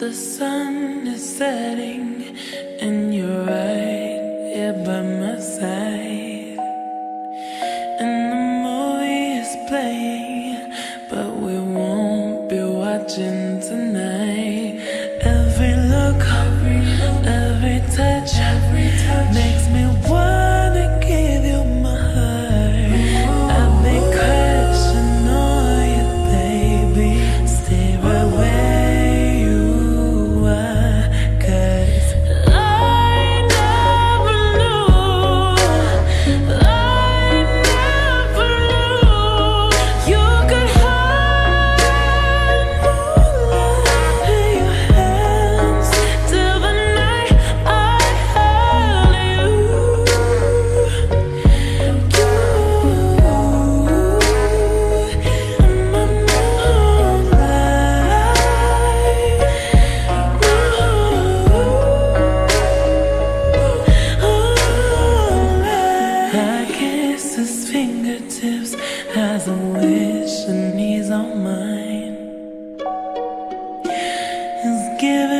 The sun is setting, and you're right here by my side. And the movie is playing, but we won't be watching tonight. forgiven.